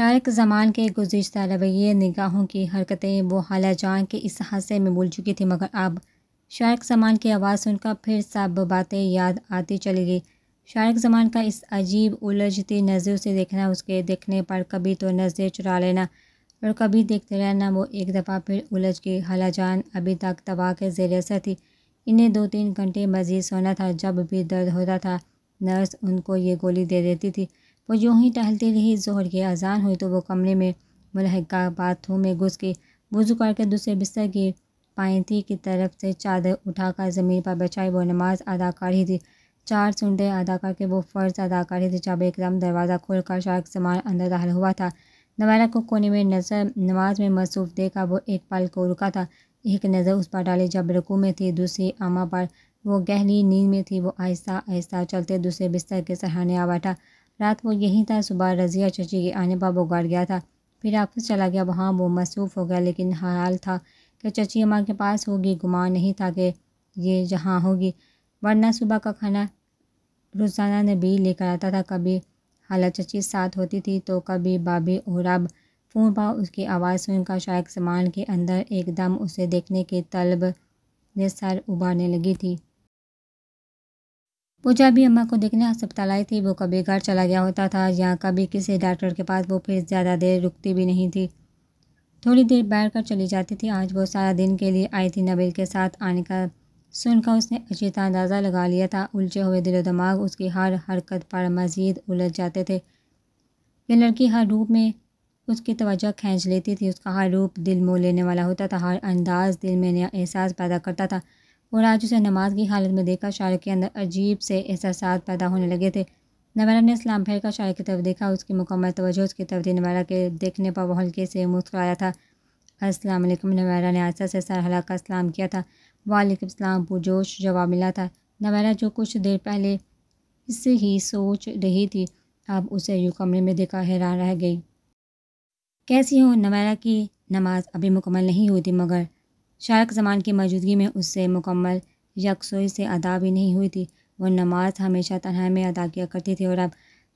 शारक ज़मान के गुज्त रवैये, निगाहों की हरकतें, वो हाला जान के इस हादसे में भूल चुकी थी, मगर अब शारक ज़मान की आवाज़ सुनकर फिर सब बातें याद आती चली गई। शारक ज़मान का इस अजीब, उलझती नज़र से देखना, उसके देखने पर कभी तो नज़र चुरा लेना और कभी देखते रहना, वो एक दफ़ा फिर उलझ गई हाला जान अभी तक तबाह के जेर असर थी। इन्हें दो तीन घंटे मज़ीद सोना था, जब भी दर्द होता था, नर्स उनको ये गोली दे देती थी। वो यूँ ही टहलती रही जोहर की अजान हुई तो वो कमरे में मुलहका बाथरूम में घुस गई वज़ू करके दूसरे बिस्तर की पायंती की तरफ़ से चादर उठाकर ज़मीन पर बचाई वो नमाज़ अदा कर रही थी। चार सुंडे अदा करके वो फ़र्ज़ अदा कर रही थी जब एकदम दरवाज़ा खोलकर शायद सामान अंदर दाखिल हुआ था। नवारा को कोने में नज़र, नमाज़ में मसरूफ़ देखा वो एक पल को रुका था। एक नज़र उस पर डाली जब रकू में थी, दूसरी आमा पर वो गहरी नींद में थी, वो आहिस्ता आहिस्ता चलते दूसरे बिस्तर के सहाने आ बैठा। रात वो यहीं था, सुबह रज़िया चची के आने पर वो गया था। फिर ऑफ़िस चला गया वहाँ वो मसरूफ़ हो गया, लेकिन हाल था कि चची अम्मा के पास होगी, गुमान नहीं था कि ये जहाँ होगी। वरना सुबह का खाना रोज़ाना नबी लेकर आता था। कभी हाला चची साथ होती थी तो कभी बाबी और अब फ़ोन पर उसकी आवाज़ सुनकर शायद सामान के अंदर एकदम उसे देखने की तलब ने सर उबारने लगी थी। पूजा भी अम्मा को देखने अस्पताल आई थी। वो कभी घर चला गया होता था या कभी किसी डॉक्टर के पास। वो फिर ज़्यादा देर रुकती भी नहीं थी। थोड़ी देर बैठ कर चली जाती थी। आज वो सारा दिन के लिए आई थी नबील के साथ। आने का सुनकर उसने अच्छी तरह अंदाज़ा लगा लिया था। उलझे हुए दिलो दिमाग, उसकी हर हरकत पर मज़ीद उलझ जाते थे। ये लड़की हर रूप में उसकी तवज्जो खींच लेती थी। उसका हर रूप दिल मोह लेने वाला होता था। हर अंदाज दिल में नया एहसास पैदा करता था। और आज उसे नमाज़ की हालत में देखा शार के अंदर अजीब से एहसास पैदा होने लगे थे। नवारा ने इस्लाम फेर का शार की तरफ़ देखा, उसकी मुकम्मल तवज्जो, उसकी तरफ़ थी नवारा के देखने पर वो हल्के से मुस्कराया था। वालेकुम, नवारा ने आशा से सर हला का इस्लाम किया था। वालेकुम सलाम, पुरजोश जवाब मिला था। नवारा जो कुछ देर पहले इससे ही सोच रही थी, अब उसे यूँ कमरे में देखा हैरान रह गई। कैसी हो नवारा की नमाज़? अभी मुकम्मल नहीं हुई थी, मगर शारक ज़मान की मौजूदगी में उससे मुकम्मल यकसोई से अदा भी नहीं हुई थी। वो नमाज़ हमेशा तनहा में अदा किया करती थी और अब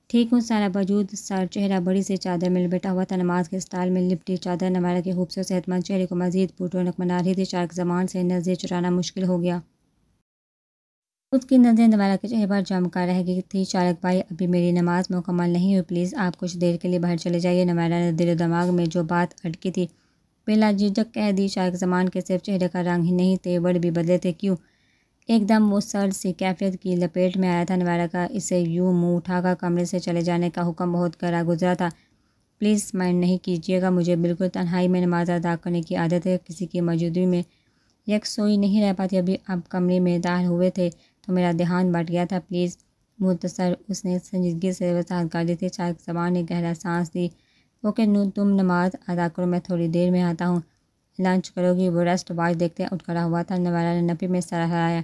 ठीक उस सारा वजूद सर चेहरा बड़ी से चादर में लिपटा हुआ था। नमाज़ के स्टाइल में लिपटी चादर नमारा के खूबसूरत सेहतमंद चेहरे को मजीद पुरौनक बना रही थी। शारक ज़मान से नज़र चुराना मुश्किल हो गया। उसकी नज़र नवारा के चेहरे पर जम कर रह गई थी। चालक भाई, अभी मेरी नमाज़ मुकम्मल नहीं हुई। प्लीज़, आप कुछ देर के लिए बाहर चले जाइए। नवारा ने दिल दिमाग में जो बात अटकी थी बेला झिझक कह दी शायद जमान के सिर्फ़ चेहरे का रंग ही नहीं थे वर्ड भी बदले थे, क्यों? एकदम वो सर्द सी कैफियत की लपेट में आया था नवारा का, इसे यूँ मुँह उठाकर कमरे से चले जाने का हुक्म बहुत करा गुजरा था। प्लीज़ माइंड नहीं कीजिएगा मुझे, बिल्कुल तन्हाई में नमाज़ अदा करने की आदत है, किसी की मौजूदगी में यक सोई नहीं रह पाती। अभी अब कमरे में दाखिल हुए थे तो मेरा ध्यान बट गया था, प्लीज़ मुख्तसर उसने संजीदगी से वसात कर दी थी। चाहे जबान ने गहरा सांस दी ओके, नू, तुम नमाज़ अदा करो, मैं थोड़ी देर में आता हूँ। लंच करोगी, वो रेस्ट वाच देखते उठ खड़ा हुआ था, नवारा ने नफी में सर हराया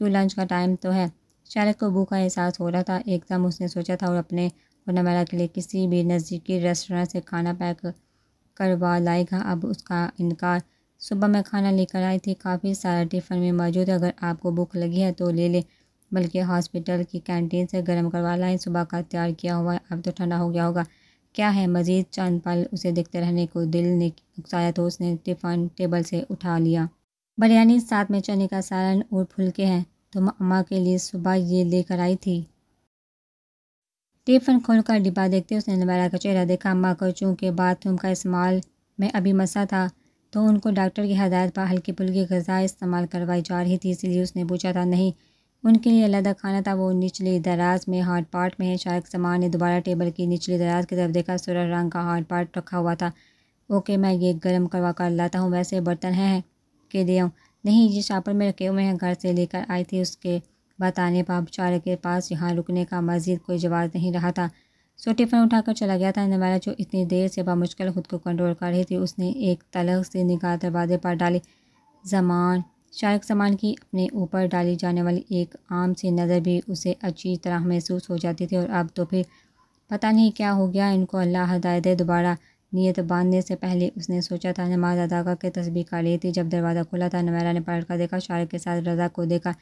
क्यों लंच का टाइम तो है? शायद को भूख का एहसास हो रहा था, एकदम उसने सोचा था और अपने और नवारा के लिए किसी भी नज़दीकी रेस्टोरेंट से खाना पैक करवा लाएगा। अब उसका इनकार। सुबह मैं खाना लेकर आई थी, काफ़ी सारा टिफ़िन में मौजूद है। अगर आपको भूख लगी है तो ले ले, बल्कि हॉस्पिटल की कैंटीन से गर्म करवा लाएँ। सुबह का तैयार किया हुआ है, अब तो ठंडा हो गया होगा। क्या है? मज़ीद चंद पल उसे देखते रहने को दिल ने उकसाया तो उसने टिफ़न टेबल से उठा लिया। बिरयानी साथ में चने का सालन और फुलके हैं। तुम तो अम्मा के लिए सुबह ये लेकर आई थी। टिफ़न खोलकर डिब्बा देखते उसने नवारा का चेहरा देखा। अम्मा को चूँकि बाथरूम का इस्तेमाल में अभी मसा था तो उनको डॉक्टर की हदायत पर हल्की फुल्की गज़ा इस्तेमाल करवाई जा रही थी, इसलिए उसने पूछा था, नहीं उनके लिए अलहदा खाना था। वो निचली दराज में हार्ड पार्ट में है। शायद सामान ने दोबारा टेबल की निचली दराज की तरफ़ देखा। सुरह रंग का हार्ड पार्ट रखा हुआ था। ओके, मैं ये गर्म करवा कर लाता हूँ। वैसे बर्तन हैं, के दे नहीं, ये शापर में रखे हुए हैं। घर से लेकर आई थी उसके बताने पर बेचारे के पास यहाँ रुकने का मज़ीद कोई जवाब नहीं रहा था। सो टिफ़िन उठाकर चला गया था। नवाला जो इतनी देर से बामुश्किल खुद को कंट्रोल कर रही थी, उसने एक तलग से निगाह दरवाजे पर डाली। जमान शायक सामान की अपने ऊपर डाली जाने वाली एक आम सी नज़र भी उसे अच्छी तरह महसूस हो जाती थी और अब तो फिर पता नहीं क्या हो गया। इनको अल्लाह हदायत दोबारा नीयत बांधने से पहले उसने सोचा था, नमाज़ अदा करके तस्वीर कर ली थी। जब दरवाज़ा खुला था, नमारा ने पलट कर देखा शायक के साथ रज़ा को देखा।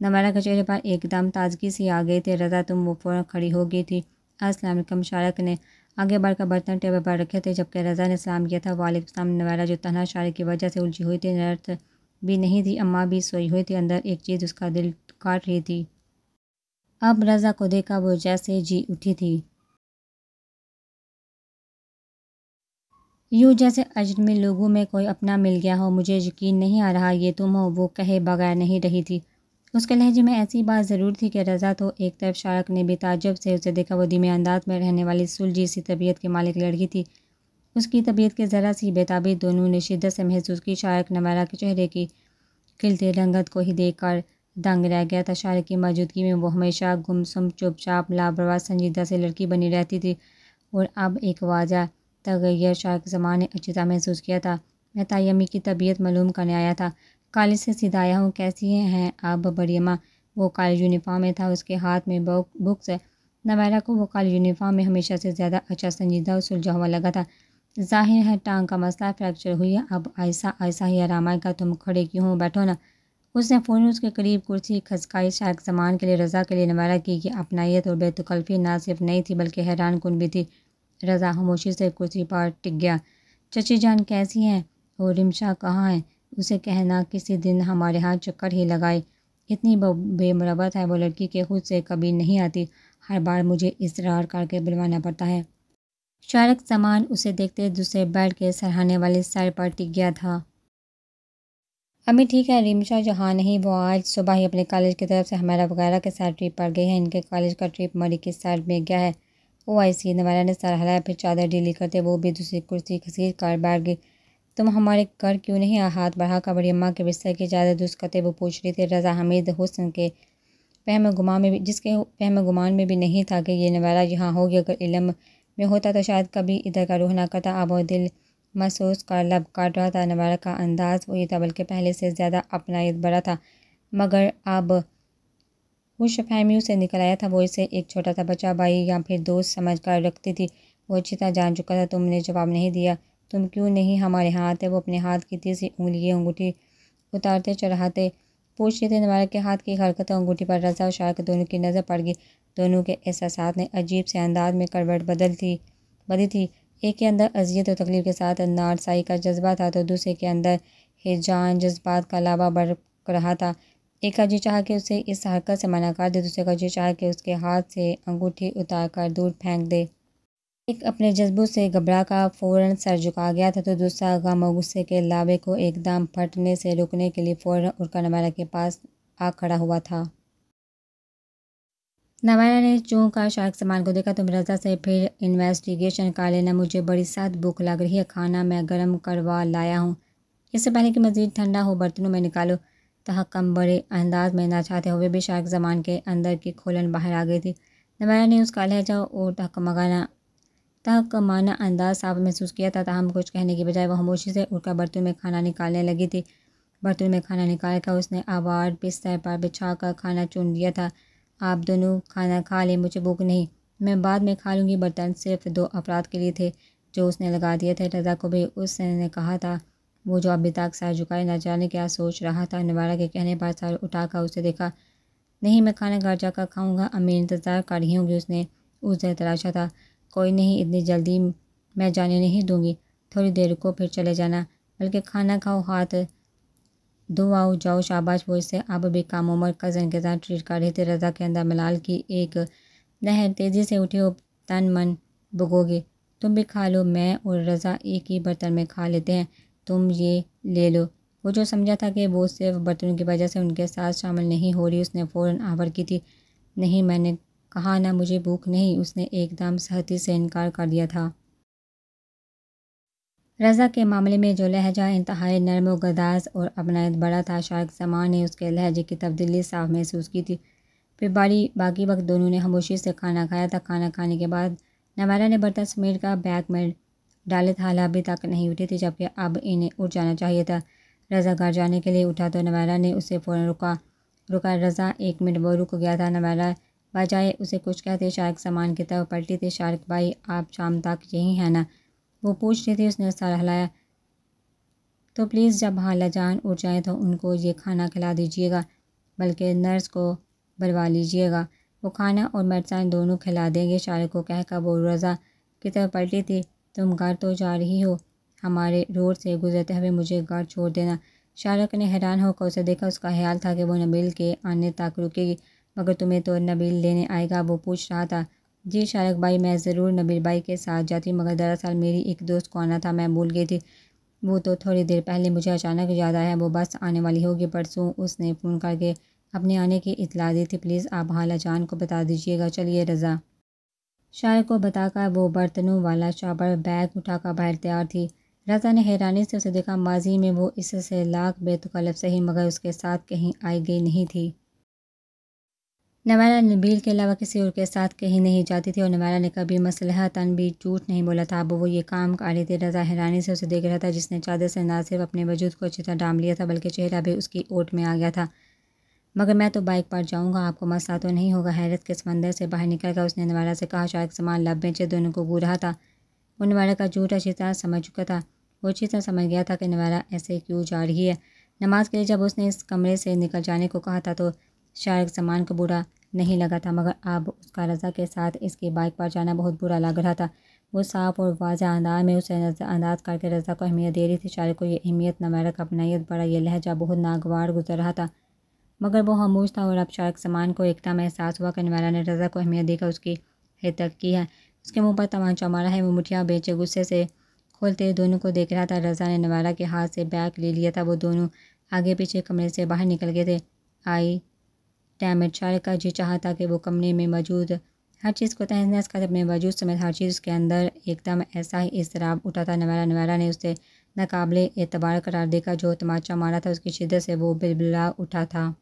नमारा के चेहरे पर एकदम ताजगी सी आ गई थी। रज़ा तुम वो फ़ौर खड़ी हो गई थी। असलम शारक ने आगे बढ़कर बर्तन टेबल पर रखे थे, जबकि रज़ा ने सलाम किया था। वालेकुम नवारा जो तना शारे की वजह से उलझी हुई थी नर्थ भी नहीं थी, अम्मा भी सोई हुई थी, अंदर एक चीज़ उसका दिल काट रही थी। अब रज़ा को देखा वो जैसे जी उठी थी। यूँ जैसे अजनबी लोगों में कोई अपना मिल गया हो, मुझे यकीन नहीं आ रहा, ये तुम हो, वो कहे बगैर नहीं रही थी। उसके लहजे में ऐसी बात ज़रूर थी कि रज़ा तो एक तरफ़ शारक ने भी ताजब से उसे देखा, वो धीमे अंदाज में रहने वाली सुलझी सी तबीयत की मालिक लड़की थी। उसकी तबीयत के ज़रा सी बेताबी दोनों ने शिद्दत से महसूस की। शारक नवारा के चेहरे की खिलते रंगत को ही देख कर दंग रह गया था। शारक की मौजूदगी में वो हमेशा गुमसुम, चुपचाप, लापरवाह, संजीदा से लड़की बनी रहती थी और अब एक वाजा तगैर शारक जमा ने तरह महसूस किया था। मैं तायमी की तबीयत मालूम करने आया था। कॉलेज से सीधा आया हूँ, कैसी हैं आप बड़ियम्मा वो कॉलेज यूनिफॉर्म में था, उसके हाथ में बुक्स नवारा को वो कॉलेज यूनिफॉर्म में हमेशा से ज़्यादा अच्छा संजीदा और सुलझा हुआ लगा था। ज़ाहिर है टांग का मसला फ्रैक्चर हुई है। अब ऐसा ऐसा ही आराम आएगा तुम खड़े क्यों हो? बैठो ना। उसने फ़ौरन उसके करीब कुर्सी खसकाई। शायद सामान के लिए, रज़ा के लिए नवारा की कि अपनाइत और बेतकल्फ़ी ना सिर्फ़ नहीं थी, बल्कि हैरान कन भी थी। रज़ा खामोशी से कुर्सी पर टिक गया। चची जान कैसी हैं? और रिमशा कहाँ हैं? उसे कहना किसी दिन हमारे यहाँ चक्कर ही लगाए। इतनी बेमरबत है वो लड़की के खुद से कभी नहीं आती। हर बार मुझे इसरार करके बुलवाना पड़ता है। शारक सामान उसे देखते दूसरे बैठ के सराहने वाले सर पर टिक गया था। अभी ठीक है, रिमशा जहाँ नहीं, वो आज सुबह ही अपने कॉलेज की तरफ़ से हमारा वगैरह के साथ ट्रिप पर गए हैं। इनके कॉलेज का ट्रिप मरी के साइड में गया है। ओ आई सी नवारा ने सर हलाया फिर चादर डीली करते वो भी दूसरी कुर्सी खसीट कर बैठ गई। तुम हमारे घर क्यों नहीं? आ हाथ बढ़ा कर बड़ी अम्मा के बिस्तर की ज़्यादा दुस्त करते वो पूछ रही थी, रज़ा हमीद हुसन के फहम गुमान में भी, जिसके फहम गुमान में भी नहीं था कि ये नवारा यहाँ होगी, अगर इलम में होता तो शायद कभी इधर का रूह ना करता। वो दिल महसूस कर, लब काट रहा था। नवारा का अंदाज़ वही था, बल्कि पहले से ज़्यादा अपनाइत बड़ा था। मगर अब खुश फहमियों से निकल आया था। वो इसे एक छोटा सा बच्चा, भाई या फिर दोस्त समझ कर रखती थी। वो अच्छी तरह जान चुका था, तुमने जवाब नहीं दिया। तुम क्यों नहीं हमारे हाथ? है वो अपने हाथ की तीसरी उंगली अंगूठी उतारते चढ़ाते पूछ रहे थे नवारा के हाथ की हरकत, अंगूठी पर रजा और शाह दोनों की नज़र पड़ गई। दोनों के एहसास ने अजीब से अंदाज में करवट बदल थी बदी थी। एक के अंदर अजियत और तकलीफ़ के साथ नारसाई का जज्बा था तो दूसरे के अंदर हिजान जज्बात का लावा बढ़ रहा था। एक का जी चाह के उसे इस हरकत से मना कर दे, दूसरे का जी चाह के उसके हाथ से अंगूठी उतार कर दूर फेंक दे। एक अपने जज्बों से घबरा का फ़ौरन सर झुका गया था तो दूसरा गम और गुस्से के लावे को एकदम फटने से रुकने के लिए फ़ौरन उड़कर नवारा के पास आ खड़ा हुआ था। नवारा ने चूँ का शायक सामान को देखा तो रजा से फिर इन्वेस्टिगेशन कर लेना, मुझे बड़ी सख्त भूख लग रही है, खाना मैं गर्म करवा लाया हूँ। इससे पहले कि मज़ीद ठंडा हो, बर्तनों में निकालो। तहकम बड़े अंदाज में ना चाहते हुए भी शायक जमान के अंदर की खोलन बाहर आ गई थी। नवारा ने उसका लहजा और तहकमगाना तक माना अंदाज साफ़ महसूस किया था हम कुछ कहने की बजाय वह खामोशी से उड़कर बर्तन में खाना निकालने लगी थी। बर्तन में खाना निकाल कर उसने आवार बिस्तर पर बिछा कर खाना चुन लिया था। आप दोनों खाना खा लें, मुझे भूख नहीं। मैं बाद में खा लूँगी। बर्तन सिर्फ़ दो अफराद के लिए थे, जो उसने लगा दिए थे। रज़ा को भी उसने कहा था, वो जो अभी तक सर झुकाए न जाने क्या सोच रहा था। नवारा के कहने पर सर उठाकर उसे देखा, नहीं, मैं खाना घर जाकर खाऊँगा। अम्मी इंतज़ार कर रही होंगी उसने। उसे तराशा था। कोई नहीं, इतनी जल्दी मैं जाने नहीं दूँगी। थोड़ी देर को फिर चले जाना, बल्कि खाना खाओ, हाथ दो आओ, जाओ, शाबाश वो इससे अब भी काम उम्र कज़न के साथ ट्रीट कर रहे थे रज़ा के अंदर मलाल की एक लहर तेज़ी से उठी हो तन मन भुगोगे। तुम भी खा लो, मैं और रज़ा एक ही बर्तन में खा लेते हैं, तुम ये ले लो। वो जो समझा था कि वो सिर्फ़ बर्तनों की वजह से उनके साथ शामिल नहीं हो रही, उसने फ़ौर आवर की थी, नहीं, मैंने कहा, ना मुझे भूख नहीं। उसने एकदम सहती से इनकार कर दिया था। रज़ा के मामले में जो लहजा, इंतहाई नरम गदास और अपनायत बड़ा था, शायद जमान ने उसके लहजे की तब्दीली साफ़ महसूस की थी। फिर बारी, बाकी वक्त दोनों ने खामोशी से खाना खाया था। खाना खाने के बाद नवारा ने बर्तन समेट का बैग में डाले था। अभी तक नहीं उठी थी, जबकि अब इन्हें उठ जाना चाहिए था। रज़ा घर जाने के लिए उठा तो नवारा ने उसे फ़ौर रुका। रुका, रज़ा एक मिनट, वो रुक गया था। नवारा बजाय उसे कुछ कहते शार्क सामान की तरफ़ पलटी थी, शार्क भाई, आप शाम तक यहीं है ना? वो पूछ रही थी, उसने सर हिलाया। तो प्लीज़ जब हाला जान उठ जाए तो उनको ये खाना खिला दीजिएगा, बल्कि नर्स को बुलवा लीजिएगा। वो खाना और मेडिसन दोनों खिला देंगे, शार्क को कहकर वो रज़ा की तरफ़ पलटी थी। तुम घर तो जा रही हो, हमारे रोड से गुजरते हुए मुझे घर छोड़ देना। शाहरुख ने हैरान होकर उसे देखा, उसका ख्याल था कि वो नबील के आने तक रुकेगी। मगर तुम्हें तो नबील लेने आएगा, वो पूछ रहा था। जी शाहरुख भाई, मैं ज़रूर नबील भाई के साथ जाती, मगर दरअसल मेरी एक दोस्त को आना था, मैं भूल गई थी। वो तो थोड़ी देर पहले मुझे अचानक याद आया, वो बस आने वाली होगी, परसों उसने फ़ोन करके अपने आने की इतला दी थी। प्लीज़ आप हाला जान को बता दीजिएगा। चलिए रज़ा। शायर को बताकर वो बर्तनों वाला चाबर बैग उठाकर बाहर तैयार थी। रज़ा ने हैरानी से उसे देखा, माजी में वो इससे लाख बेतकलब सही मगर उसके साथ कहीं आई गई नहीं थी। नवारा नबील के अलावा किसी और के साथ कहीं नहीं जाती थी और नवारा ने कभी मसलह तन भी झूठ नहीं बोला था। अब वो ये काम थी रज़ा हैरानी से उसे देख रहा था, जिसने चादर से ना सिर्फ़ अपने वजूद को अच्छी तरह डाम लिया था, बल्कि चेहरा भी उसकी ओट में आ गया था। मगर मैं तो बाइक पर जाऊँगा, आपको मसला तो नहीं होगा। हैरत के समंदर से बाहर निकल कर उसने नवारा से कहा, शायद सामान लब बेचे दोनों को गू रहा था। वो नवारा का झूठ अच्छी तरह समझ चुका था। वो अच्छी तरह समझ गया था कि नवारा ऐसे क्यों जा रही है। नमाज़ के लिए जब उसने इस कमरे से निकल जाने को कहा था तो शायद सामान को बुरा नहीं लगा था, मगर अब उसका रज़ा के साथ इसकी बाइक पर जाना बहुत बुरा लग रहा था। वो साफ़ और वाज अंदाज में उसे अंदाज करके रज़ा को अहमियत दे रही थी शायद को ये अहमियत नवारा का अपनाइत बड़ा यह लहजा बहुत नागवार गुजर रहा था। मगर वो खामोश था और अब शायद सामान को एकता में एहसास हुआ करने वाला ने रज़ा को अहमियत देकर उसकी हितक की है। उसके मुँह पर तमाचा मारा है, वो मुठिया बेचे गुस्से से खोलते दोनों को देख रहा था। रज़ा ने नवारा के हाथ से बैग ले लिया था। वो दोनों आगे पीछे कमरे से बाहर निकल गए थे। आई डैमेज का जी चाहता कि वो कमरे में मौजूद हर चीज़ को तहस नहस कर अपने वजूद समेत हर चीज़ उसके अंदर एकदम ऐसा ही इसराब उठा था। नवारा नवारा ने उससे नाकबले एतबार करार देकर जो तमाचा मारा था, उसकी शिदत से वो बिलबिला उठा था।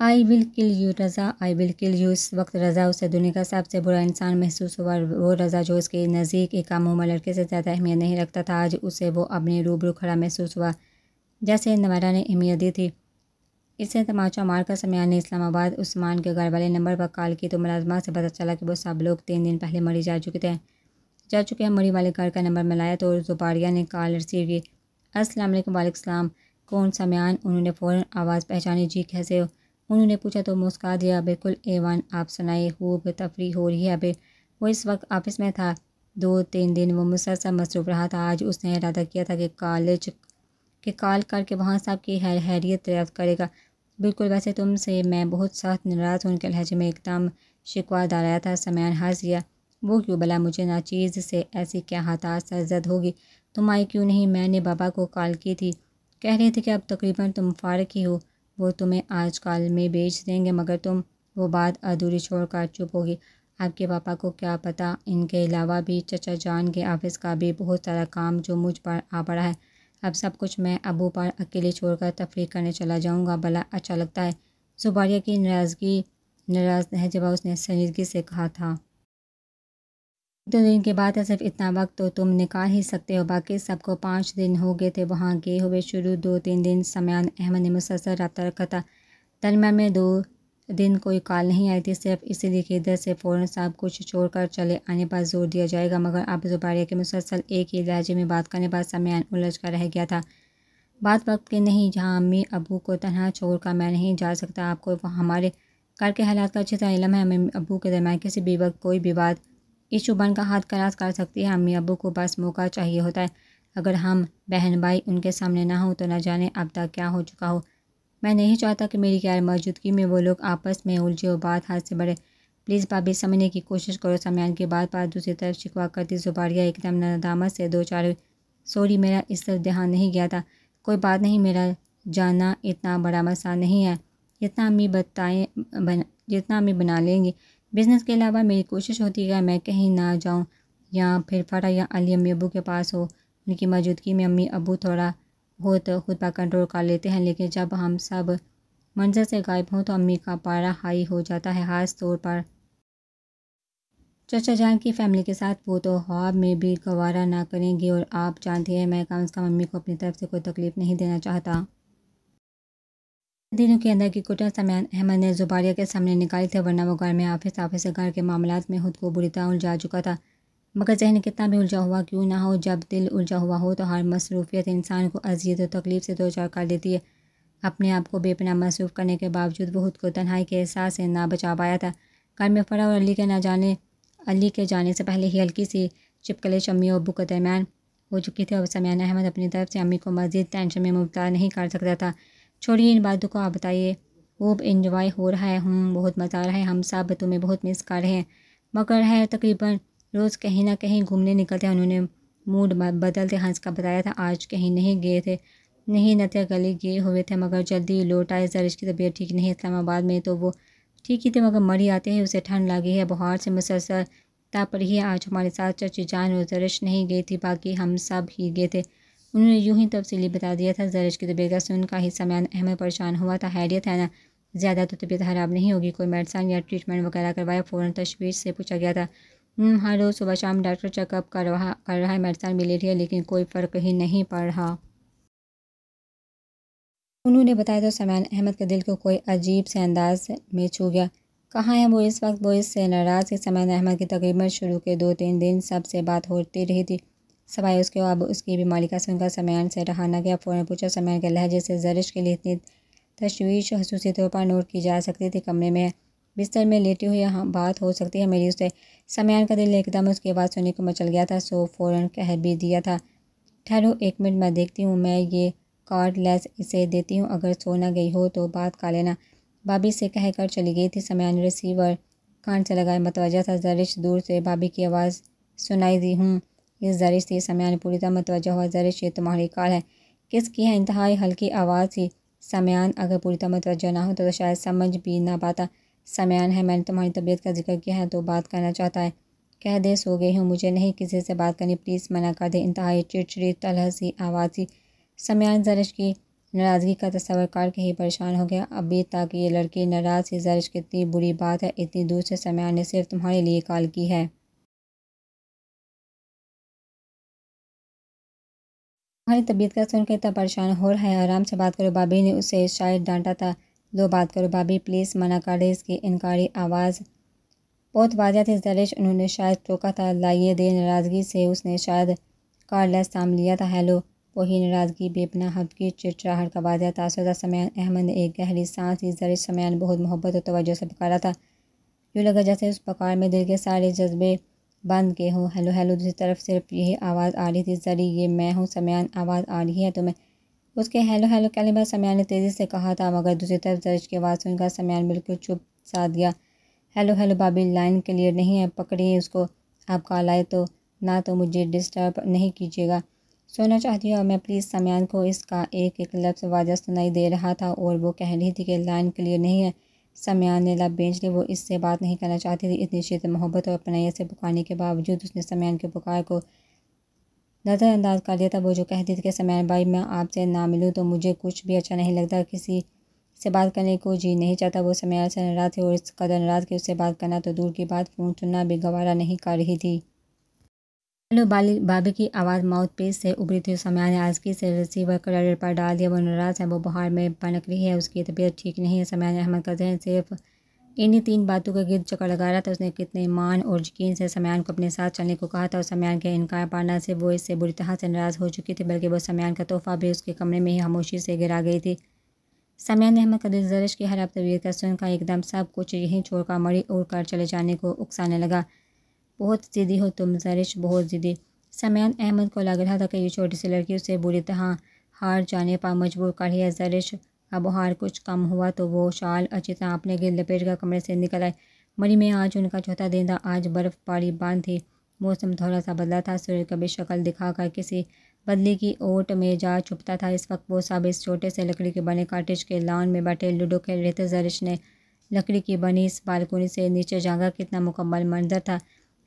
I will kill you Raza, I will kill you इस वक्त रज़ा, उसे दुनिया का सबसे बुरा इंसान महसूस हुआ वो रज़ा जो उसके नज़दीक एक आमोमा लड़के से ज़्यादा अहमियत नहीं रखता था, आज उसे वो अपने रूबरू खड़ा महसूस हुआ, जैसे नवारा ने अहमियत दी थी। इसे तमाचा मारकर समयान ने इस्लामाबाद उस्मान के घर वाले नंबर पर कॉल की तो मुलाजमा से पता चला कि वो सब लोग तीन दिन पहले मरी जा चुके थे। जा चुके हैं मरी वाले घर का नंबर मिलाया तो जुबारिया ने कॉल रिसीव की। असलम वालेकुम कौन समयान उन्होंने फ़ौर आवाज़ पहचानी। जी कैसे हो? उन्होंने पूछा तो मुस्का दिया बिल्कुल एवन आप सुनाए खूब तफरी हो रही है अभी। वो इस वक्त ऑफ़िस में था। दो तीन दिन वो मुसलसल मसरूफ रहा था। आज उसने इरादा किया था कि कॉलेज, के कॉल करके वहाँ साहब की हैर हैरियत दरियाफ्त करेगा। बिल्कुल, वैसे तुमसे मैं बहुत सख्त नाराज़ हूँ उनके लहजे में एकदम शिकवा डालाया था समयान हंस गया। वो क्यों भला मुझे नाचीज़ से ऐसी क्या हताश सरजद होगी। तुम आई क्यों नहीं? मैंने बाबा को कॉल की थी। कह रहे थे कि अब तकरीबन तुम फारग ही हो। वो तुम्हें आज कल में बेच देंगे, मगर तुम वो बात अधूरी छोड़कर चुप होगी। आपके पापा को क्या पता? इनके अलावा भी चचा जान के ऑफ़िस का भी बहुत सारा काम जो मुझ पर आ पड़ा है। अब सब कुछ मैं अबू पर अकेले छोड़कर तफरी करने चला जाऊँगा, भला अच्छा लगता है। जुबारिया की नाराज़गी, नाराज़ है जब उसने संजीदगी से कहा था। दो दिन के बाद सिर्फ़ इतना वक्त तो तुम निकाल ही सकते हो, बाकी सबको पाँच दिन हो गए थे वहाँ गए हुए। शुरू दो तीन दिन समयान अहमद ने मुसलसल रबता रखा था। दरमियान में दो दिन कोई काल नहीं आई थी, सिर्फ़ इसीलिए कि इधर से फ़ौरन साहब कुछ छोड़कर चले आने पर ज़ोर दिया जाएगा, मगर अब जुबारिया के मुसलसल एक ही लहजे में बात करने पर समयान उलझ कर रह गया था। बात वक्त के नहीं, जहाँ अम्मी अबू को तनहा छोड़ कर मैं नहीं जा सकता, आपको हमारे घर के हालात का अच्छी तरह इलम है, अम्मी अबू के दरमियान किसी भी वक्त कोई विवाद इस शुबन का हाथ खराज कर सकती है, अम्मी अबू को बस मौका चाहिए होता है। अगर हम बहन भाई उनके सामने ना हो तो ना जाने अब तक क्या हो चुका हो। मैं नहीं चाहता कि मेरी गैर मौजूदगी में वो लोग आपस में उलझे और बात हाथ से बढ़े। प्लीज़ भाभी, समझने की कोशिश करो। समयान के बात दूसरी तरफ़ शिकवा करती जुबारिया एकदम नदामत से दो चार। सॉरी, मेरा इस तरफ़ ध्यान नहीं गया था। कोई बात नहीं, मेरा जाना इतना बड़ा मसला नहीं है। जितना अम्मी बताएँ, बन, जितना अम्मी बना लेंगी। बिज़नेस के अलावा मेरी कोशिश होती है मैं कहीं ना जाऊँ, या फिर फटा या अली अम्मी अबू के पास हो। उनकी मौजूदगी में अम्मी अबू थोड़ा हो तो खुद पर कंट्रोल कर लेते हैं, लेकिन जब हम सब मंजर से गायब हों तो अम्मी का पारा हाई हो जाता है, ख़ास तौर पर। चचा जान की फैमिली के साथ वो तो ख्वाब में भी गवारा ना करेंगे और आप जानते हैं, मैं कम अज़ कम मम्मी को अपनी तरफ़ से कोई तकलीफ़ नहीं देना चाहता। दिनों के अंदर की कुटन समयान अहमद ने जुबारिया के सामने निकाली थे, वरना वो घर में ऑफ़िस ऑफ़िस घर के मामला में खुद को बुरी तरह उलझा चुका था। मगर जहन कितना भी उलझा हुआ क्यों ना हो? जब दिल उलझा हुआ हो तो हर मसरूफियत इंसान को अजियत और तकलीफ़ से दो चार कर देती है। अपने आप को बेपना मसरूफ़ करने के बावजूद वो खुद को तन्हाई के एहसास से ना बचा पाया था। घर में फरा और अली के ना जाने, अली के जाने से पहले ही हल्की सी चिपकले शम्मी और अबू के दरमियान हो चुकी थी और समियाना अहमद अपनी तरफ़ से अम्मी को मज़ीद टेंशन में मुबतला नहीं कर सकता था। छोड़िए इन बातों को, आप बताइए। खूब इंजॉय हो रहा है, हम बहुत मज़ा आ रहा है, हम सब तुम्हें बहुत मिस कर रहे हैं। मगर है तकरीबन रोज़ कहीं ना कहीं घूमने निकलते हैं, उन्होंने मूड बदलते हंस का बताया था, आज कहीं नहीं गए थे। नहीं नतिया गली गए हुए थे, मगर जल्दी लौट आए जरिश की तबीयत ठीक नहीं, इस्लामाबाद में तो वो ठीक ही थे, मगर मरी आते हैं, उसे ठंड लगी है बुहार से मुसलसल पर ही, आज हमारे साथ चची जान और जरिश नहीं गई थी, बाकी हम सब ही गए थे। उन्होंने यूँ ही तफसीली बता दिया था, जरिश की तबीयत का सुन का ही समान अहमद परेशान हुआ था, हैरियत है ना, ज़्यादा तो तबीयत ख़राब नहीं होगी, कोई मेडिसन या ट्रीटमेंट वगैरह करवाया फ़ौरन तशवीश से पूछा गया था हर रोज़ सुबह शाम डॉक्टर चेकअप कर रहा कर रहा है, मेडिसन मिली रही है लेकिन कोई फ़र्क ही नहीं पड़। रहा उन्होंने बताया तो समान अहमद के दिल को कोई अजीब से अंदाज में छू गया। कहाँ है वो इस वक्त? वो इससे नाराज़ के समान अहमद की तकरीबन शुरू के दो तीन दिन सबसे बात होती रही थी। सवाए उसके अब उसकी बीमारी का सुनकर समयान से रहा न गया। फ़ौरन पूछा समयान के लहजे से जरिश के लिए इतनी तशवीश खसूसी तौर पर नोट की जा सकती थी? कमरे में बिस्तर में लेटी हुई बात हो सकती है मेरी? उससे समयान का दिल एकदम उसकी आवाज़ सुनने को मचल गया था सो फ़ौरन कह भी दिया था। ठहरो एक मिनट मैं देखती हूँ मैं ये कार्ड लेस इसे देती हूँ अगर सो ना गई हो तो बात का लेना। भाभी से कह कर चली गई थी समयान रिसीवर कान से लगाए मतवजा था जरिश दूर से भाभी की आवाज़ सुनाई दी हूँ। इस जरिश थी समयान पूरी तरह मतवजा हुआ जरिश ये तुम्हारी कार है। किसकी है? इंतहाई हल्की आवाज़ थी। समयान अगर पूरी तरह मतवजा ना हो तो, तो शायद समझ भी ना पाता। समयान है, मैंने तुम्हारी तबीयत का ज़िक्र किया है तो बात करना चाहता है। कह दे, सो गई हूँ, मुझे नहीं किसी से बात करनी। प्लीज़ मना कर दे। इंतहाई चिड़चिड़ी तलह सी आवाज़ समयान जरिश की नाराज़गी का तस्वर कर के ही परेशान हो गया। अभी तक ये लड़की नाराज़ सी जरिश कितनी बुरी बात है, इतनी दूर से समयान ने सिर्फ़ तुम्हारे लिए कॉल की है। तुम्हारी तबीयत का सुनकर इतना परेशान हो रहा है, आराम से बात करो। भाभी ने उसे शायद डांटा था। लो बात करो, भाभी प्लीज़ मना कर दे इसकी इनकारी आवाज़। बहुत वाजह थी जरिश उन्होंने शायद टोका था, लाइए दे, नाराज़गी से उसने शायद कार्डलेस साम लिया था। हेलो, वही नाराज़गी बेपना हब की चिटराहट का वाजह तासुदा, समयान अहमद ने एक गहरी सांस ली। जरिश समयान, बहुत मोहब्बत और तवज्जो से पकारा था। यूँ लगा जैसे उस पकार में दिल के सारे जज्बे बंद के हूँ। हेलो हेलो, दूसरी तरफ़ सिर्फ़ यही आवाज़ आ रही थी, जरी, ये मैं हूँ, समयान, आवाज़ आ रही है तुम्हें उसके हेलो हेलो कहने बाद समयान ने तेज़ी से कहा था मगर दूसरी तरफ़ दर्ज की आवाज़ सुनकर समयान बिल्कुल चुप साथ गया। हेलो हेलो भाभी, लाइन क्लियर नहीं है, पकड़िए उसको। आप कॉल आए तो ना तो मुझे डिस्टर्ब नहीं कीजिएगा। सोना चाहती हूँ मैं प्लीज़ समयान को इसका एक एक लफ्ज़ वाजह सुनाई दे रहा था, और वो कह रही थी कि लाइन क्लियर नहीं है। समयान ने लब बेंच ली, वो इससे बात नहीं करना चाहती थी। इतनी शिद मोहब्बत और अपनाइए से पुकारने के बावजूद उसने समयान के पुकार को नज़रअंदाज कर दिया था वो जो कहती थी कि समयान भाई, मैं आपसे ना मिलूँ तो मुझे कुछ भी अच्छा नहीं लगता, किसी से बात करने को जी नहीं चाहता वो समयान से नाराज़ थी और इस कदर नाराज़ कि उससे बात करना तो दूर की बात फ़ोन सुनना भी गवारा नहीं कर रही थी। हेलो बाली, बाबी की आवाज़ माउथ पेज से उभरी थी समय ने आजकी से रिसीवर क्रेडिट पर डाल दिया, वो नाराज़ है, वो बाहर में पनक रही है, उसकी तबीयत ठीक नहीं है समय ने अहमद का जहन सिर्फ़ इन्हीं तीन बातों का गिर चक्कर लगा रहा था। उसने कितने ईमान और यकीन से समयान को अपने साथ चलने को कहा था और समयान के इनकार पाना से वो इससे बुरी तरह से नाराज़ हो चुकी थी, बल्कि वो समयान का तोहफा भी उसके कमरे में ही खामोशी से गिरा गई थी। समयान ने अहमद कदर जरिश की हराब तबीयत का सुनकर एकदम सब कुछ यहीं छोड़कर मरी उड़ कर चले जाने को उकसाने लगा। बहुत ज़िद्दी हो तुम जरिश, बहुत ज़िद्दी समयान अहमद को लग रहा था कि ये छोटी सी लड़की उसे बुरी तरह हार जाने पर मजबूर कर ही जरिश अब हार कुछ कम हुआ तो वो शाल अच्छी तरह अपने गिर लपेट कर कमरे से निकल आए। मरी में आज उनका चौथा दिन था, आज बर्फ़बारी बाँध थी। मौसम थोड़ा सा बदला था, सूर्य कभी शक्ल दिखाकर किसी बदली की ओट में जा छुपता था। इस वक्त वो सब इस छोटे से लकड़ी के बने काटेज के लान में बैठे लूडो खेल रहे थे। जरिश ने लकड़ी की बनी इस बालकोनी से नीचे जाकर कितना मुकम्मल मंजर था।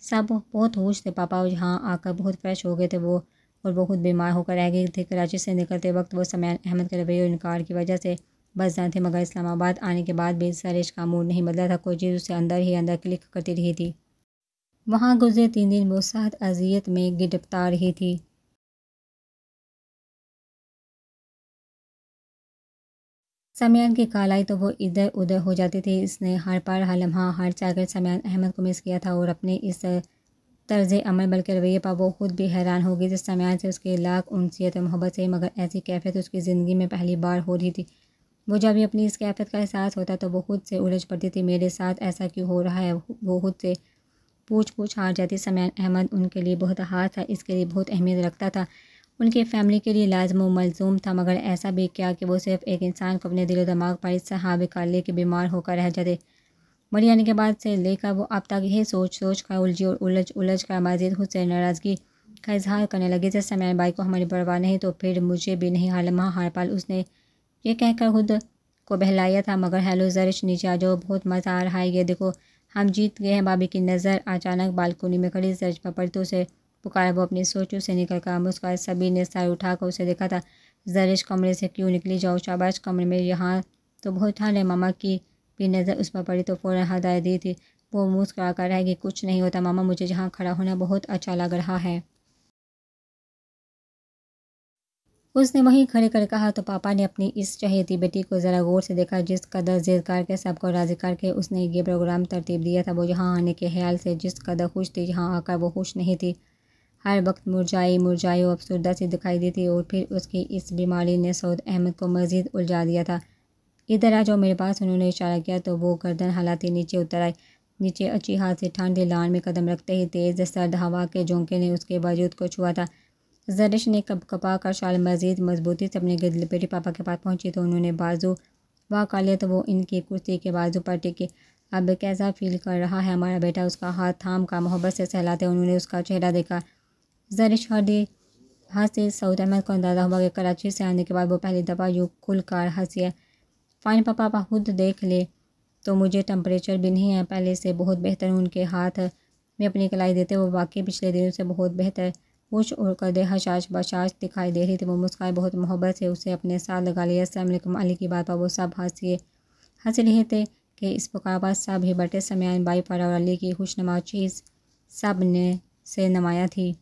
सब बहुत होश थे, पापा यहाँ आकर बहुत फ्रेश हो गए थे। वो और वो खुद बीमार होकर रह गए थे। कराची से निकलते वक्त वो समय अहमद के रवैये और इनकार की वजह से बस जान थे, मगर इस्लामाबाद आने के बाद भी सरेश का मूड नहीं बदला था। कोई चीज़ उससे अंदर ही अंदर क्लिक करती रही थी। वहाँ गुजरे तीन दिन वो सहत अजियत में गिरफ़्तार रही थी। समयान की काल आई तो वो इधर उधर हो जाती थी। इसने हर पर हर लम्हा हर चाकर समयान अहमद को मिस किया था और अपने इस तर्ज अमल बल्कि रवैये पर वो खुद भी हैरान हो गई जिस समय से उसके लाख उनसीत मोहब्बत से, मगर ऐसी कैफियत उसकी ज़िंदगी में पहली बार हो रही थी। वो जब भी अपनी इस कैफियत का एहसास होता तो वो खुद से उलझ पड़ती थी, मेरे साथ ऐसा क्यों हो रहा है? वो खुद से पूछ पूछ हार जाती। समयान अहमद उनके लिए बहुत हार था, इसके लिए बहुत अहमियत रखता था। उनके फैमिली के लिए लाजम मलजूम था, मगर ऐसा भी क्या कि वो सिर्फ़ एक इंसान को अपने दिलो दिमाग पर इस हावी कर ले के बीमार होकर रह जाते। मरी आने के बाद से लेकर वो अब तक यही सोच सोच कर उलझी और उलझ उलझ कर मजीद खुद से नाराज़गी का इजहार करने लगे। जैसे समय भाई को हमारी परवाह नहीं तो फिर मुझे भी नहीं हाल। लम्हा हर पाल उसने ये कहकर खुद को बहलाया था, मगर हेलो जरिश नीचे आ जाओ, बहुत मज़ा आ रहा है ये देखो। हम जीत गए हैं भाभी की नज़र। अचानक बालकोनी में खड़ी जरिश पर पड़ी तो उसे पुकारा। वो अपनी सोचों से निकल कर मुस्कान सभी ने सर उठा कर उसे देखा था। जरिश कमरे से क्यों निकली? जाओ शाबाश, कमरे में यहाँ तो बहुत ठंड है। मामा की भी नज़र उस पर पड़ी तो फ़ौर हदायत दी थी। वो मुस्करा कर कि कुछ नहीं होता। मामा, मुझे जहाँ खड़ा होना बहुत अच्छा लग रहा है। उसने वहीं खड़े कर कहा तो पापा ने अपनी इस चहेती बेटी को ज़रा गौर से देखा, जिस कदर जिद करके, सबको राज़ी करके उसने ये प्रोग्राम तरतीब दिया था, वो यहाँ आने के ख्याल से जिस कदर खुश थी, यहाँ आकर वो खुश नहीं थी। हर वक्त मुरझाई मुरझाई और अफसरदा सी दिखाई दी थी और फिर उसकी इस बीमारी ने सऊद अहमद को मज़ीद उलझा दिया था। इधर आ जाओ, मेरे पास उन्होंने इशारा किया तो वो गर्दन हालाती नीचे उतर आई नीचे अच्छी हाथ से ठंडे लान में कदम रखते ही तेज़ सर्द हवा के झोंके ने उसके वजूद को छुआ था। जरिश ने कप कपा कर शाल मज़ीद मजबूती से अपने गिद लपेटी पापा के पास पहुँची तो उन्होंने बाजू वाह कर लिया तो वो इनकी कुर्सी के बाजू पर टिके। अब कैसा फील कर रहा है हमारा बेटा? उसका हाथ थाम का मोहब्बत से सहलाते उन्होंने उसका चेहरा देखा। जरिश हदी हाथ से सऊद अहमद को अंदाज़ा हुआ कि कराची से आने के बाद वो पहली दफ़ा यूँ खुल कर हँसी फ़ाइन पापा खुद देख ले। तो मुझे टम्परेचर भी नहीं है। पहले से बहुत बेहतर हूँ उनके हाथ। में अपनी कलाई देते वो वाकई पिछले दिनों से बहुत बेहतर। पूछ और दे हशाश बशाश दिखाई दे रही थी। वो मुस्काए, बहुत मोहब्बत से उसे अपने साथ लगा लिया। असलम अली की बात पर वो सब हँसी हंस रहे थे कि इस मुकाबला सब ही बटे समयान बाई पर और अली की खुशनुमा चीज़ सबने से नमाया थी।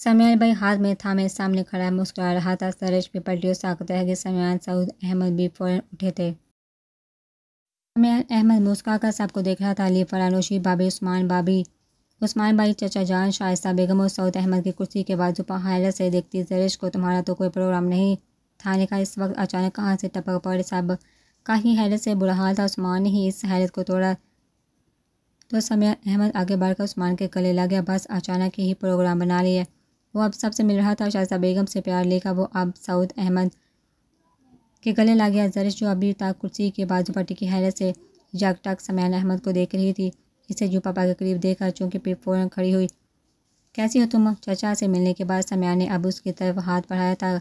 समयान भाई हाथ में था मैं सामने खड़ा, मुस्कुरा रहा था। सरज पे पलटियों साकता है कि समयान सऊद, अहमद भी फ़ौरन उठे थे। समयान अहमद मुस्का कर सबको देख रहा था। अली फरानोशी बाबी, उस्मान बाबी। उस्मान भाई, चचा जान, शाइस्ता, बेगम और सऊद, अहमद की कुर्सी के बाजू पर हैरत से देखती जरिश को तुम्हारा तो कोई प्रोग्राम नहीं थाने का इस वक्त अचानक कहाँ से टपक पड़े? सब काफ़ी हैरत से बुरा हाल था। उस्मान ने ही इस हैरत को तोड़ा। तो समय अहमद आगे बढ़कर उस्मान के गले लग गया। बस अचानक ही प्रोग्राम बना लिया वो अब सबसे मिल रहा था शाइस्ता बेगम से प्यार लेकर, वो अब सऊद अहमद के गले ला गया जरिश जो अभी तक कुर्सी के बाजू पर टिकी हैरत से जगटक समयान अहमद को देख रही थी, इसे जो पापा के करीब देखा चूँकि फिर फ़ौरन खड़ी हुई। कैसी हो तुम? चचा से मिलने के बाद समया ने अब उसकी तरफ़ हाथ बढ़ाया था।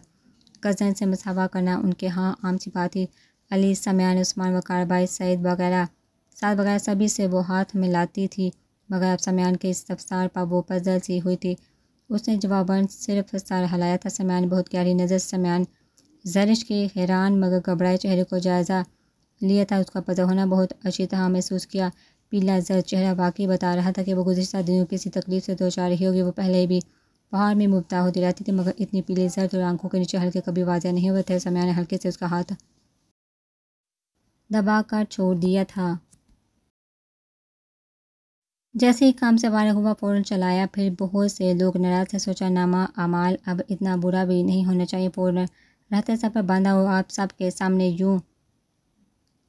कज़न से मसावा करना उनके हाँ आम सी बात थी अली समयान उस्मान, वकार, भाई, सईद वगैरह। साथ वगैरह सभी से वो हाथ मिलाती थी, मगर अब समयान के इस तफसार पर वो पजल सी हुई थी। उसने जवाबन सिर्फ़ सर हलाया था। समयान बहुत प्यारी नज़र समयान जरिश के हैरान मगर घबराए चेहरे को जायज़ा लिया था। उसका पता होना बहुत अच्छी तरह महसूस किया। पीला जर चेहरा वाकई बता रहा था कि वो गुजशत दिनों किसी तकलीफ़ से दो चार रही होगी। वो पहले भी पहाड़ में मुबता होती रहती थी मगर इतनी पीले जर्द और आँखों के नीचे हल्के कभी वाजह नहीं हुए थे। समय ने हल्के से उसका हाथ दबा कर छोड़ दिया था। जैसे ही काम से वार हुआ फ़ौरन चलाया, फिर बहुत से लोग नाराज़ से सोचा, नामा, अमाल, अब इतना बुरा भी नहीं होना चाहिए फ़ौरन रहते सब पर बांधा हुआ, आप सबके सामने यूँ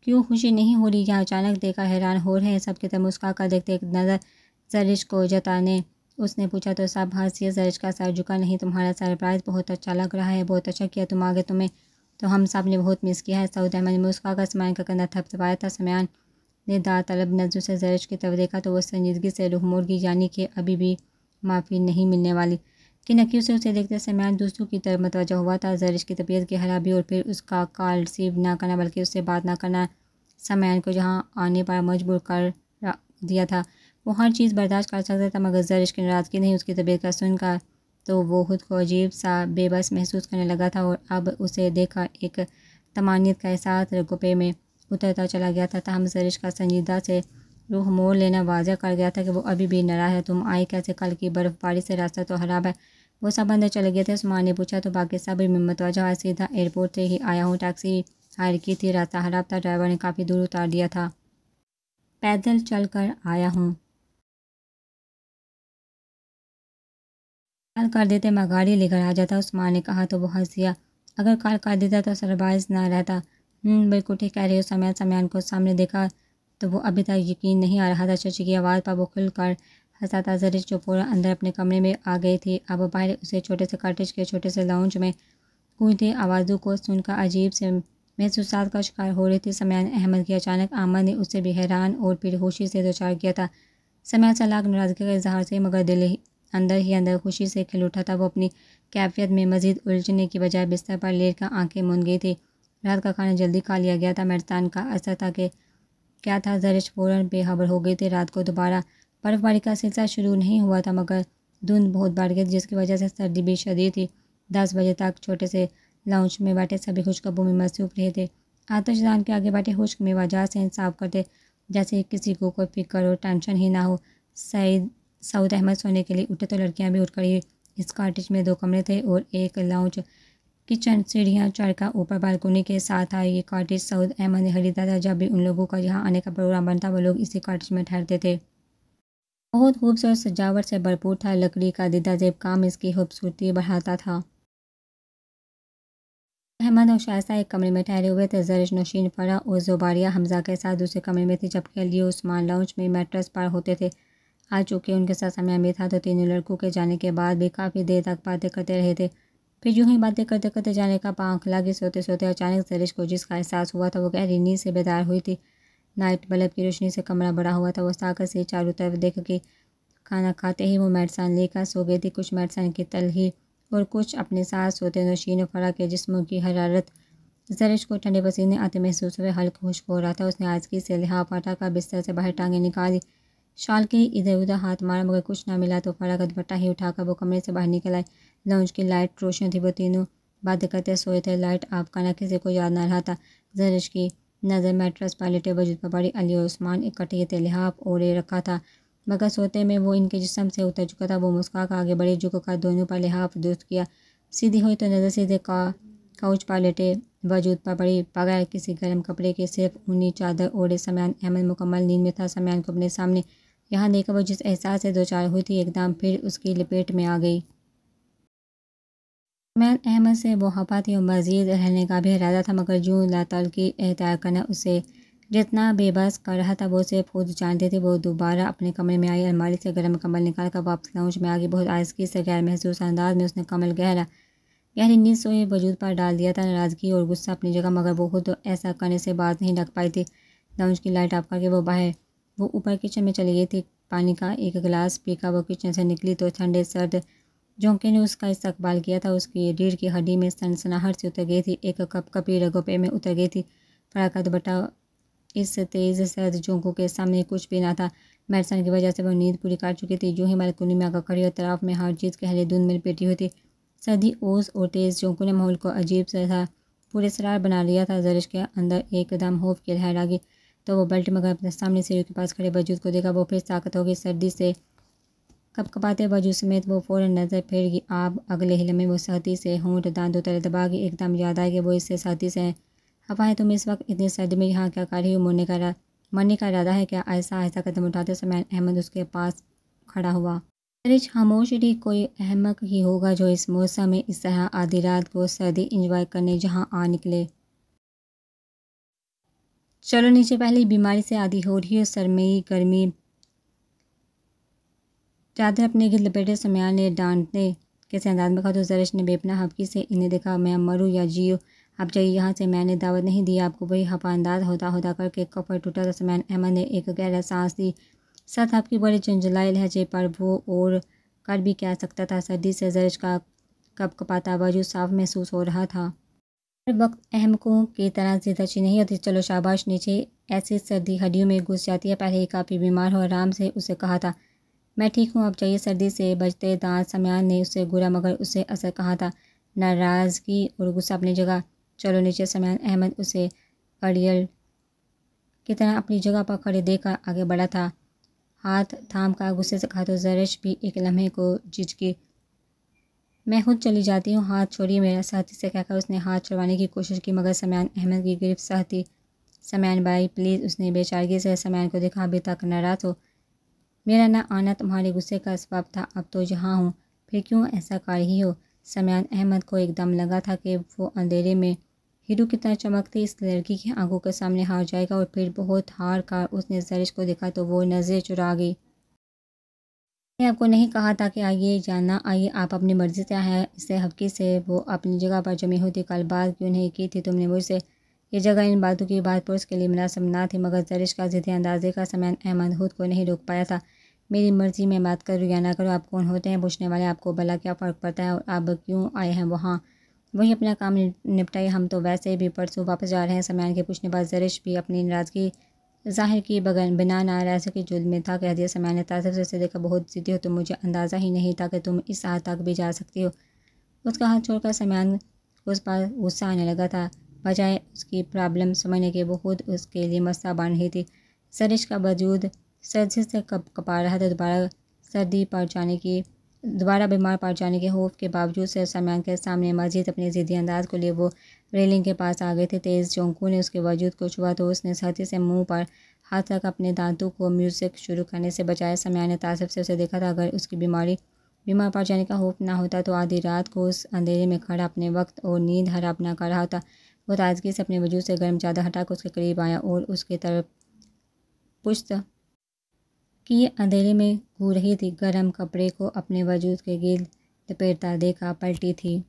क्यों खुशी नहीं हो रही? यहाँ अचानक देखा, हैरान हो रहे हैं सबके तरफ़ मुस्का कर देखते एक नज़र जरिश को जताने उसने पूछा तो सब हंसिए जरिश का सर झुका नहीं, तुम्हारा सरप्राइज़ बहुत अच्छा लग रहा है, बहुत अच्छा किया तुम आगे तुम्हें। तो हम सबने बहुत मिस किया है, सऊद अहमद मुस्का का समान का कंधा थपथपाया था समयान ने दार तलब नज़र से जरिश की तरफ़ देखा तो वह संजीदगी से मोड़ की यानी कि अभी भी माफ़ी नहीं मिलने वाली। कि नकियों से उसे देखते समय दूसरों की तरफ़ मतवजा हुआ था। जरिश की तबीयत की खराबी और फिर उसका कॉल रिसीव ना करना, बल्कि उससे बात ना करना समयान को जहाँ आने पर मजबूर कर दिया था। वो हर चीज़ बर्दाश्त कर सकता था, मगर जरिश की नाराज़गी नहीं, उसकी तबीयत का सुनकर तो वो खुद को अजीब सा बेबस महसूस करने लगा था और अब उसे देखा एक तमानियत का एहसास रगुपे में उतरता चला गया था। हम सरिश का संजीदा से रूह मोड़ लेना वाजह कर गया था कि वो अभी भी नाराज़ है। तुम आए कैसे? कल की बर्फ़बारी से रास्ता तो ख़राब है। वो सब अंदर चले गए थे। उस्मान ने पूछा तो बाकी सब हिम्मत वजह सीधा एयरपोर्ट से ही आया हूँ। टैक्सी हायर की थी। रास्ता ख़राब था। ड्राइवर ने काफ़ी दूर उतार दिया था। पैदल चल कर आया हूँ। कल कर देते, मैं गाड़ी लेकर आ जाता। उस्मान ने कहा तो वो हंस दिया। अगर कल कर देता तो सरबाइज ना रहता। बिल्कुल ठीक कह रही हो। समय समय को सामने देखा तो वो अभी तक यकीन नहीं आ रहा था। चची की आवाज़ पर वो खुल कर हंसा था जरिश जो पूरा अंदर अपने कमरे में आ गई थी। अब बाहर उसे छोटे से काटेज के छोटे से लाउंज में गूंजती आवाज़ों को सुनकर अजीब से महसूसात का शिकार हो रही थी। समयान अहमद की अचानक आमद ने उसे भी हैरान और फिर होशी से दो चार किया था। समय से लाख नाराज़गी का इजहार से, मगर दिल ही अंदर ही अंदर खुशी से खिल उठा था। वो अपनी कैफियत में मजीद उलझने की बजाय बिस्तर पर लेट कर आँखें मुन गई थी। रात का खाना जल्दी खा लिया गया था। मेरतान का असर था कि क्या था जरिश फ़ौरन बेखबर हो गई थी। रात को दोबारा बर्फ़बारी का सिलसिला शुरू नहीं हुआ था, मगर धुंध बहुत बढ़ गई जिसकी वजह से सर्दी भी शदीद थी। दस बजे तक छोटे से लाउंज में बैठे सभी खुशखबू में मसरूफ रहे थे। आतशदान के आगे बैठे खुश्क में वजह से इंसाफ करते, जैसे किसी को कोई फ़िक्र और टेंशन ही ना हो, सईद, सऊद अहमद सोने के लिए उठे तो लड़कियाँ भी उठ खड़ी इस कॉटेज में दो कमरे थे और एक लाउंज किचन सीढ़ियाँ चढ़कर ऊपर बालकोनी के साथ था ये कॉटेज सऊद अहमद ने खरीदा था जब भी उन लोगों का यहाँ आने का प्रोग्राम बनता, वो लोग इसी कॉटेज में ठहरते थे। बहुत खूबसूरत सजावट से भरपूर था। लकड़ी का दिदा जेब काम इसकी खूबसूरती बढ़ाता था। अहमद और शायस्ता एक कमरे में ठहरे हुए थे। जरिश नशीन, फरा और जोबारिया हमजा के साथ दूसरे कमरे में थी, जबकि अली उस्मान लाउंज में मैट्रस पर होते थे। आज चूँकि उनके साथ समय भी था तो तीनों लड़कों के जाने के बाद भी काफ़ी देर तक बातें करते रहे थे। फिर यूँ ही बातें करते करते जाने का पाँख लगे सोते सोते अचानक जरिश को जिसका एहसास हुआ था वो गहरी नींद से बेदार हुई थी। नाइट बल्ब की रोशनी से कमरा बड़ा हुआ था। वो साकर से चारों तरफ़ देख के खाना खाते ही वो मेडसान लेकर सो गई थी। कुछ मेडसान की तल ही और कुछ अपने साथ सोते नशीन फरा के जिसमों की हरारत। जरिश को ठंडे पसीने आते महसूस हुए। हल्क खुश्क हो रहा था। उसने आज की से लिहाफ हटा कर बिस्तर से बाहर टांगे निकाली। शाल के इधर उधर हाथ मारा, मगर कुछ ना मिला तो फरा का दुपट्टा ही उठाकर वो कमरे से बाहर निकल आए। लॉन्च की लाइट रोशन थी, वो तीनों बातें करते सोए थे। लाइट आपका ना किसी को याद ना रहा था। जरिश की नज़र मेट्रस पर लेटे वजूद पर पड़ी। अली और उस्मान इकट्ठे थे, लिहाफ ओढ़े रखा था, मगर सोते में वो इनके जिसम से उतर चुका था। वो मुस्का का आगे बढ़े, झुक कर दोनों पर लिहाफ दुरुस्त किया। सीधी हुई तो नज़र सीधे का काउच पर लेटे वजूद पर बगैर किसी गर्म कपड़े के, सिर्फ़ ऊनी चादर ओढ़े। समयान अहमद मुकम्मल नींद में था। समयान को अपने सामने यहाँ देखकर वो जिस एहसास से दो चार हुई थी, एकदम फिर उसकी लपेट में आ गई। मैं अहमद से वो हपा थी और मज़ीद रहने का भी इरादा था, मगर जूँ लातल की एहतियात करना उसे जितना बेबस कर रहा था, वो सिर्फ़ खुद जानते थे। वो दोबारा अपने कमरे में आई, अलमारी से गर्म कमल निकाल कर वापस लाउंज में आ गई। बहुत आयसगी से गैर महसूस अंदाज में उसने कमल गहरा गहरी नींद सोए वजूद पर डाल दिया था, नाराज़गी और गुस्सा अपनी जगह, मगर वो खुद ऐसा करने से बात नहीं लग पाई थी। लाउंज की लाइट ऑफ़ करके वो बाहर वो ऊपर किचन में चली गई थी। पानी का एक गिलास पीकर वो किचन से निकली तो ठंडे सर्द जोंके ने उसका इस्तकबाल किया था। उसकी रीढ़ की हड्डी में सनसनाहट से उतर गई थी। एक कप कपी रगोपे में उतर गई थी। फड़ाका दुपट्टा इस तेज़ सर्द जोंकों के सामने कुछ भी ना था। मेडिसन की वजह से वह नींद पूरी काट चुकी थी। जो ही बालकुनी में आकर खड़ी और तरफ़ में हर चीज़ के हले धुंध में पेटी हुई थी। सर्दी, ओस और तेज़ जोंकों ने माहौल को अजीब सा था। पूरे सरार बना लिया था। जरिश के अंदर एकदम होफ की लहर आ गई। तो वो बेल्ट मगर अपने सामने सीढ़ी के पास खड़े वजूद को देखा, वो फिर ताकत होगी, सर्दी से कप कपाते वजूद समेत वो फ़ौरन नज़र फेर आप अगले हिले में वो साथी से होंठ, दांतों तरह दबा के एकदम याद आए कि वो इससे साथी से हैं। हवाएँ तुम इस वक्त इतनी सर्दी में यहाँ क्या कर रही हो? मुड़ने का मरने का इरादा है क्या? ऐसा ऐसा कदम उठाते समय अहमद उसके पास खड़ा हुआ। रिच खामोश रही कोई अहमक ही होगा जो इस मौसम में इस तरह आधी रात को सर्दी इंजॉय करने जहाँ आ निकले। चलो नीचे पहले बीमारी से आदि हो रही है सरमई गर्मी। चादर अपने गिर लपेटे समयान ने डांटने के अंदाज में कहा तो जरिश ने बेपना हफ्की से इन्हें देखा, मैं मरूँ या जियो? आप जाइए यहाँ से, मैंने दावत नहीं दी आपको, वही अंदाज होता होता करके कपर टूटा तो समयान। अहमद ने एक गहरा सांस दी। साथ आपकी बड़े चंजलाई लहजे पर वो और कर भी क्या सकता था? सर्दी से जरिश का कप कपाता वज़ू साफ़ महसूस हो रहा था। हर वक्त अहमकों की तरह ज़्यादा अच्छी नहीं होती। चलो शाबाश, नीचे ऐसी सर्दी हड्डियों में घुस जाती है। पहले ही काफ़ी बीमार हो, आराम से उसे कहा था। मैं ठीक हूँ, अब चाहिए सर्दी से बचते दांत। समयान ने उससे गुरा मगर उसे असर कहा था। नाराज़गी और गुस्सा अपनी जगह। चलो नीचे, समयान अहमद उसे अड़ियल की तरह अपनी जगह पर खड़े देकर आगे बढ़ा था। हाथ थाम का गुस्से से कहा तो जरिश भी एक लम्हे को झिझकी मैं खुद चली जाती हूँ हाथ छोड़िए मेरा साथी से कहकर उसने हाथ छुड़वाने की कोशिश की, मगर समयान अहमद की गिरफ्त सहती समयान भाई प्लीज़ उसने बेचारगी से समयान को देखा अभी तक नाराज़ हो। मेरा ना आना तुम्हारे गुस्से का सबब था, अब तो यहाँ हूँ, फिर क्यों ऐसा कर ही हो? समयान अहमद को एकदम लगा था कि वो अंधेरे में हीरो की तरह चमकती इस लड़की की आँखों के सामने हार जाएगा और फिर बहुत हार कर उसने जरिश को देखा तो वो नज़र चुरा गई। आपको नहीं कहा था कि आइए जाना, आइए आप अपनी मर्ज़ी से हैं इससे हफ्की से, वो अपनी जगह पर जमी थी कल बात क्यों नहीं की थी तुमने मुझसे? ये जगह इन बातों की बात पुरुष के लिए मुनासिब ना थी, मगर जरिश का ज़िद्दी अंदाजे का समय अहमद खुद को नहीं रोक पाया था। मेरी मर्ज़ी में बात करो या ना करो, आप कौन होते हैं, पूछने वाले आपको भला क्या फ़र्क पड़ता है और आप क्यों आए हैं वहाँ? वही अपना काम निपटाए हम तो वैसे भी परसों वापस जा रहे हैं, समान के पूछने बाद जरिश भी अपनी नाराज़गी ज़ाहिर की बगैर बिना नाराज़ के जुल्म में था, कह दिया समय ने तासर से देखा बहुत ज़िद्दी हो तो मुझे अंदाज़ा ही नहीं था कि तुम इस हाथ तक भी जा सकती हो। उसका हाथ छोड़कर समान उस पर गुस्सा आने लगा था। बजाय उसकी प्रॉब्लम समझने के, वो खुद उसके लिए मस्ता बन रही थी। सरिश का वजूद सर्दी से कप कपा रहा था, दोबारा सर्दी पर जाने की दोबारा बीमार पड़ जाने के खौफ के बावजूद से समान के सामने मस्जिद अपने ज़िद्दी अंदाज को लिए वो रेलिंग के पास आ गए थे। तेज़ चौंकू ने उसके वजूद को छुआ तो उसने सर्दी से मुँह पर हाथ रख अपने दांतों को म्यूज़िक शुरू करने से बचाया। समय ने तासब से उसे देखा था, अगर उसकी बीमारी, बीमार पड़ जाने का खौफ ना होता तो आधी रात को उस अंधेरे में खड़ा अपने वक्त और नींद हरा अपना कर रहा होता वो ताजगी से अपने वजूद से गर्म चादर हटाकर उसके करीब आया और उसके तरफ़ पुश्त कि ये अंधेरे में घू रही थी। गर्म कपड़े को अपने वजूद के गिर्द लपेटता देखा पलटी थी।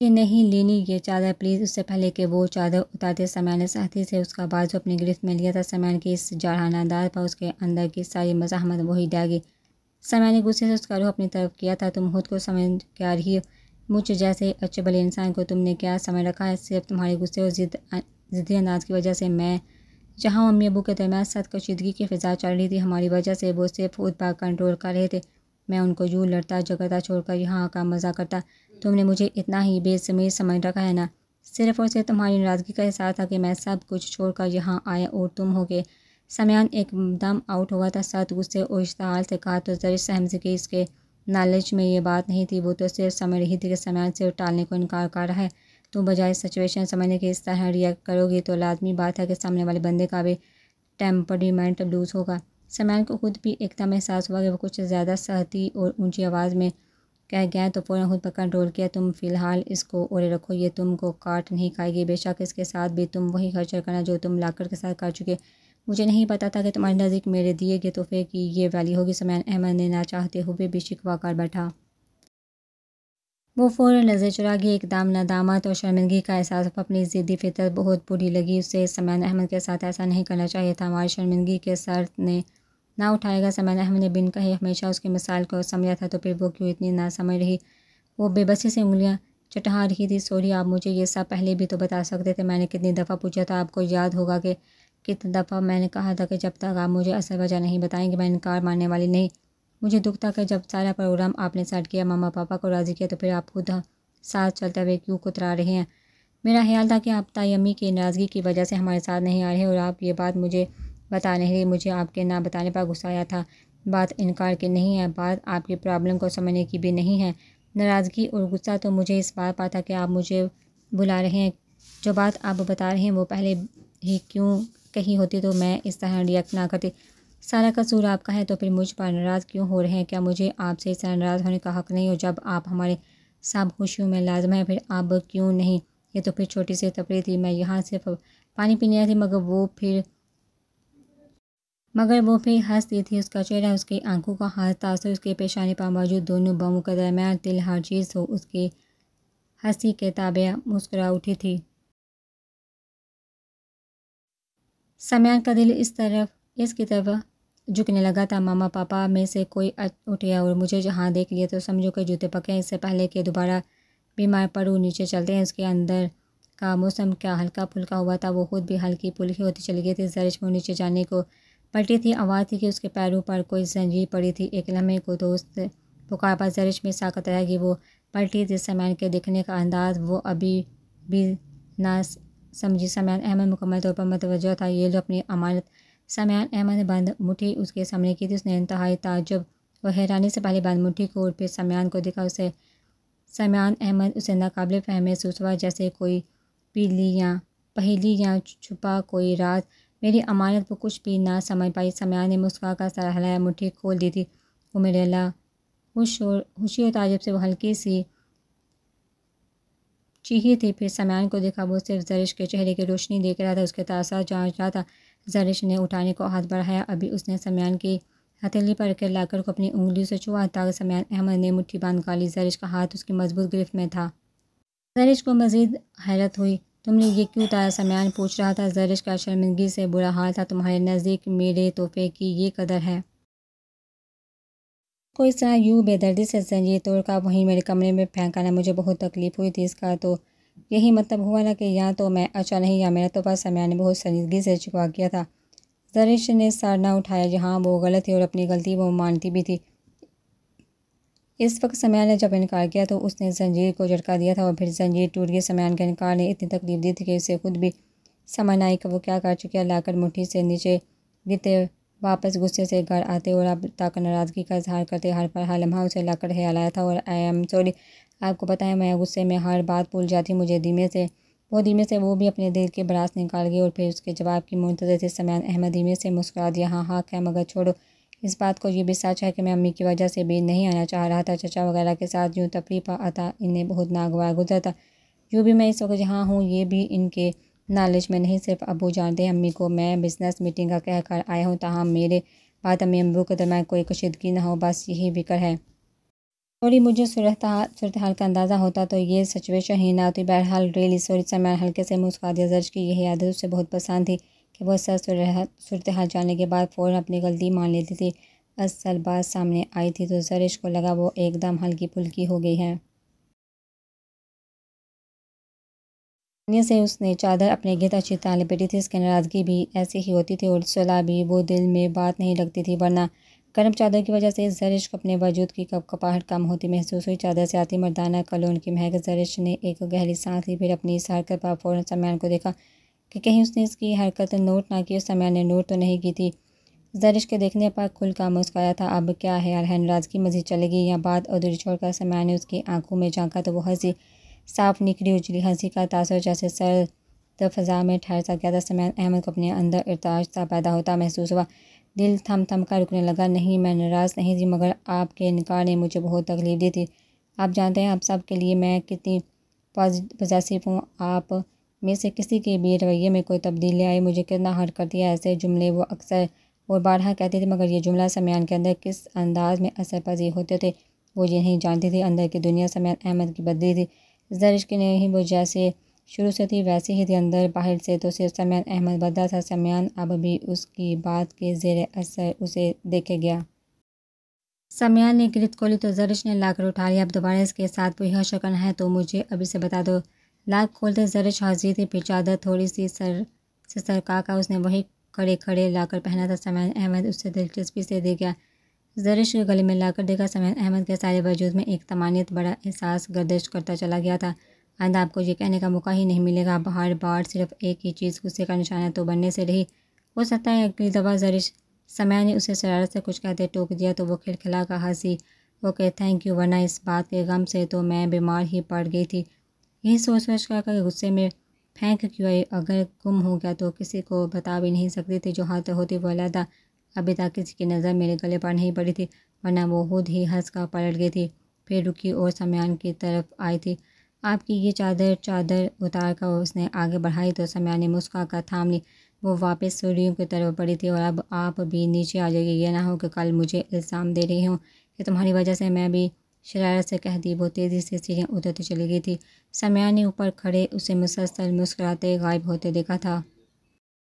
कि नहीं, लेनी, ये चादर, प्लीज़, उससे पहले कि वो चादर उतारते समय ने साथी से उसका बाजू अपनी गिरफ्त में लिया था। समय की इस जारहाना अंदाज पर उसके अंदर की सारी मजामत वही डागी समय ने गुस्से से उसका रुख अपनी तरफ़ किया था। तुम खुद को समझ क्या रही हो? मुझ जैसे अच्छे भले इंसान को तुमने क्या समझ रखा है? सिर्फ़ तुम्हारे गुस्से और जिद ज़िद्दी अंदाज की वजह से मैं जहाँ मम्मी अबू के दरमियान सख्त कशीदगी की फ़िज़ा चल रही थी, हमारी वजह से वो सिर्फ़ खुद पर कंट्रोल कर रहे थे। मैं उनको यूँ लड़ता, झगड़ता, छोड़कर यहाँ का मज़ा करता, तुमने मुझे इतना ही बेसमीर समझ रखा है ना? सिर्फ़ और सिर्फ़ तुम्हारी नाराज़गी का एहसास था कि मैं सब कुछ छोड़कर यहाँ आया और तुम हो गए। समयान एकदम आउट हुआ था, सख्त गुस्से और इश्तहाल से कहा तो ज़रिए सहम से कि इसके नॉलेज में ये बात नहीं थी, वो तो सिर्फ़ समझ रही थी कि समयान से टालने को इनकार कर रहा है। तो बजाय सिचुएशन समझने के इस तरह रिएक्ट करोगी तो लाजमी बात है कि सामने वाले बंदे का भी टेम्परीमेंट लूज होगा। समयान को खुद भी एकदम एहसास हुआ कि वो कुछ ज़्यादा सहती और ऊँची आवाज़ में कह गया तो फ़ौरन खुद पर कंट्रोल किया तुम। फ़िलहाल इसको ओरे रखो, ये तुमको काट नहीं खाएगी। बेशक इसके साथ भी तुम वही खर्च करना जो तुम लाकर के साथ कर चुके। मुझे नहीं पता था कि तुम्हारे नज़दीक मेरे दिए गए तोहफे की ये वैली होगी। समैन अहमद ने ना चाहते हुए भी शिकवा कर बैठा। वो फ़ौर नज़र चुरा गई एकदम नदामत और शर्मिंदगी का एहसास अपनी ज़िद्दी फितर बहुत बुरी लगी। उससे समैन अहमद के साथ ऐसा नहीं करना चाहिए था। हमारी शर्मिंदगी के सर ने ना उठाएगा। समैन अहमद ने बिन कहे हमेशा उसके मिसाल को समझा था तो फिर वो क्यों इतनी ना समझ रही? वो बेबसी से उंगलियाँ चटहा रही थी। सॉरी, आप मुझे ये सब पहले भी तो बता सकते थे। मैंने कितनी दफ़ा पूछा था। आपको याद होगा कि कितनी दफ़ा मैंने कहा था कि जब तक आप मुझे असल वजह नहीं बताएँगे, मैं इनकार मानने वाली नहीं मुझे दुख था कि जब सारा प्रोग्राम आपने स्टार्ट किया, मामा पापा को राज़ी किया तो फिर आप खुद साथ चलते हुए क्यों कुतरा रहे हैं? मेरा ख्याल था कि आप अम्मी की नाराज़गी की वजह से हमारे साथ नहीं आ रहे और आप ये बात मुझे बता नहीं रही मुझे आपके ना बताने पर गुस्सा आया था। बात इनकार की नहीं है, बात आपकी प्रॉब्लम को समझने की भी नहीं है। नाराज़गी और गुस्सा तो मुझे इस बात था कि आप मुझे बुला रहे हैं। जो बात आप बता रहे हैं वो पहले ही क्यों कही होती तो मैं इस तरह रिएक्ट ना करती। सारा कसूर आपका है तो फिर मुझ पर नाराज़ क्यों हो रहे हैं? क्या मुझे आपसे इस नाराज़ होने का हक़ नहीं हो जब आप हमारे सब खुशियों में लाजम है? फिर आप क्यों नहीं? ये तो फिर छोटी सी तपरी थी, मैं यहाँ सिर्फ़ पानी पीने आई थी, मगर वो फिर मगर वो फिर हंसती थी, उसका चेहरा, उसकी आँखों का हाथ तासर उसके पेशानी पर मौजूद दोनों बमों के दरमियान तिल हर चीज़ हो, उसकी हँसी के ताबे मुस्करा उठी थी। समयान का दिल इस तरफ़, इसकी तरफ़ झुकने लगा था मामा पापा में से कोई उठ गया और मुझे जहाँ देख लिया तो समझो कि जूते पके इससे पहले कि दोबारा बीमार पड़ू, नीचे चलते हैं उसके अंदर का मौसम क्या हल्का फुल्का हुआ था, वो खुद भी हल्की फुल्की होती चली गई थी, जरिश में नीचे जाने को पलटी थी, आवाज़ थी कि उसके पैरों पर कोई जंजीर पड़ी थी, एक लम्हे को दोस्त पुकार पर जरिश में साकत रहेगी वो पलटी थी समयान के देखने का अंदाज, वो अभी भी ना समझी समयान अहमद मुकम्मल तौर पर मतवजह था, ये लो अपनी अमानत समयान अहमद ने बंद मुठी उसके सामने की थी। उसने इंतहाई ताजुब और हैरानी से पहले बंद मुठी को और फिर समयान को देखा। उसे समयान अहमद उसे नाकबिल फहम महसूस हुआ, जैसे कोई पीली या पहली या छुपा कोई रात। मेरी अमानत को कुछ भी ना समझ पाई। समयान ने मुस्का का सर हलाया मुट्ठी खोल दी थी। अल्लाह खुश और खुशी और ताजब से वो हल्की सी चीही थी। फिर समयान को देखा, वो सिर्फ़ जरिश के चेहरे की रोशनी देख रहा था, उसके तासा जाँच रहा था। जरिश ने उठाने को हाथ बढ़ाया। अभी उसने समयान की हथेली पर रखे लाकर को अपनी उंगली से छुआ। था समयान अहमद ने मुट्ठी बाँध का ली। जरिश का हाथ उसकी मज़बूत गिरफ्त में था। जरिश को मज़ीद हैरत हुई। तुमने ये क्यों उतारा समयान पूछ रहा था। जरिश का शर्मिंदगी से बुरा हाल था। तुम्हारे नज़दीक मेरे तोहफे की ये कदर है। कोई इस तरह यूँ बेदर्दी से जंजीर तोड़कर वहीं मेरे कमरे में फेंकाना मुझे बहुत तकलीफ़ हुई थी इसका तो यही मतलब हुआ ना कि या तो मैं अच्छा नहीं, या मेरा तोहफा समया ने बहुत संजीदगी से चुका किया था। जरिश ने सर ना उठाया, जहाँ वो गलत थी और अपनी गलती वो मानती भी थी। इस वक्त समयान ने जब इनकार किया तो उसने जंजीर को झटका दिया था और फिर जंजीर टूट गई। समयान के इनकार ने इतनी तकलीफ़ दी थी कि उसे खुद भी समझ आई कि वो क्या कर चुके हैं। लाकर मुट्ठी से नीचे गिरते वापस गुस्से से घर आते और अब तक नाराज़गी का इजहार करते हर पर हर लम्हा उसे लाकर ख्याल आया था और आई एम सॉरी आपको पता है मैं गुस्से में हर बात भूल जाती मुझे धीमे से, वो धीमे से, वो भी अपने दिल के बरास निकाल गई और फिर उसके जवाब की मुंतजर से समयान अहमद धीमे से मुस्कुरा दिया हाँ हाँ क्या मगर छोड़ो। इस बात को ये भी सच है कि मैं अम्मी की वजह से भी नहीं आना चाह रहा था, चचा वगैरह के साथ यूँ तफरी आता इन्हें बहुत नागवार गुजरता। यूँ भी मैं इस वक्त जहाँ हूँ, ये भी इनके नॉलेज में नहीं, सिर्फ़ अबू जानते अम्मी को मैं बिज़नेस मीटिंग का कह कर आया हूँ, तहाँ मेरे बाद अम्मी अम्बू के दरमियान कोई कशीदगी ना हो, बस यही फ़िक्र है। थोड़ी मुझे सूरत सूरत हाल का अंदाज़ा होता तो ये सिचुएशन ही ना होती। बहरहाल रियली सॉरी समय हल्के से मुस्का दिया। की यही आदत उसे बहुत पसंद थी कि वह सर सूरत हाल जानने के बाद फ़ौर अपनी गलती मान लेती थी। असल बात सामने आई थी तो जरिश को लगा वो एकदम हल्की फुल्की हो गई है। से उसने चादर अपने गिरद अच्छी तरह लपेटी थी। उसकी नाराज़गी भी ऐसी ही होती थी और सुलह भी वो दिल में बात नहीं लगती थी, वरना गर्म चादर की वजह से जरिश को अपने वजूद की कप कपाहट कम होती महसूस हुई। चादर से आती मर्दाना कलोन की महक। जरिश ने एक गहरी सांस ली, फिर अपनी इस हरकत पर फ़ौरन समयान को देखा कि कहीं उसने इसकी हरकत नोट ना की। उस समय ने नोट तो नहीं की थी। जरिश के देखने पर खुल का मुस्काया था, अब क्या है यार, है नाराज़गी, मजीद चलेगी या बात अधूरी छोड़कर? समय ने उसकी आँखों में झांका तो वो हँसी साफ़ निकली उजली हँसी का तासर जैसे सर तो फ़ज़ा में ठहर सा गया था। समय अहमद को अपने अंदर इरताज सा पैदा होता महसूस हुआ। दिल थम थम कर रुकने लगा। नहीं, मैं नाराज़ नहीं थी, मगर आपके इनकार ने मुझे बहुत तकलीफ़ दी थी। आप जानते हैं, आप सब के लिए मैं कितनी पॉजिटिव हूँ। आप में से किसी के भी रवैये में कोई तब्दीली आई, मुझे कितना हर्ट करती है। ऐसे जुमले वो अक्सर और बारहा कहते थे, मगर ये जुमला समयान के अंदर किस अंदाज में असर पजीर होते थे, वो ये नहीं जानती थी। अंदर की दुनिया समयान अहमद की बदली थी। जरिश की नहीं वो जैसे शुरू से थी, वैसे ही थी अंदर, बाहर से। तो सिर्फ़ समयान अहमद बदला था। समयान अब भी उसकी बात के जेर असर उसे देखे गया। समयान ने गिरफ्त खोली तो जरिश ने लाकर उठा लिया। अब दोबारा इसके साथ वही शकन है तो मुझे अभी से बता दो। लाख खोलते जरिश हाजिर थी, फिर चादर थोड़ी सी सर से सरका का उसने वही खड़े खड़े लाकर पहना था। समैन अहमद उससे दिलचस्पी से दे गया। जरिश के गले में लाकर देखा समय अहमद के सारे वजूद में एक तमानियत, बड़ा एहसास गर्दिश करता चला गया था। आंदा आपको ये कहने का मौका ही नहीं मिलेगा बाहर बार सिर्फ़ एक ही चीज़, गुस्से का निशाना तो बनने से रही। हो सकता है अगली दफ़ा जरिश समय ने उसे शरारत से कुछ कहते टोक दिया तो वो खिलखिला का हँसी। ओके थैंक यू, वरना इस बात के गम से तो मैं बीमार ही पड़ गई थी। यही सोच सोच कर गुस्से में फेंक क्यों अगर गुम हो गया तो किसी को बता भी नहीं सकती थी जो हाथ होती वो अलहदा अभी तक किसी की नज़र मेरे गले पर नहीं पड़ी थी, वरना वो खुद ही हंस कर पलट गई थी। फिर रुकी और समयान की तरफ़ आई थी। आपकी ये चादर चादर उतार कर उसने आगे बढ़ाई तो समयान ने मुस्का कर थाम ली। वो वापस सूर्यों की तरफ़ पड़ी थी और अब आप भी नीचे आ जाइए। यह ना हो कि कल मुझे इल्ज़ाम दे रही हूँ कि तुम्हारी वजह से मैं भी शरारत से कह दी, वो तेज़ी से सीढ़ियाँ उतरती चली गई थी। समया ने ऊपर खड़े उसे मुसलसल मुस्कुराते गायब होते देखा था।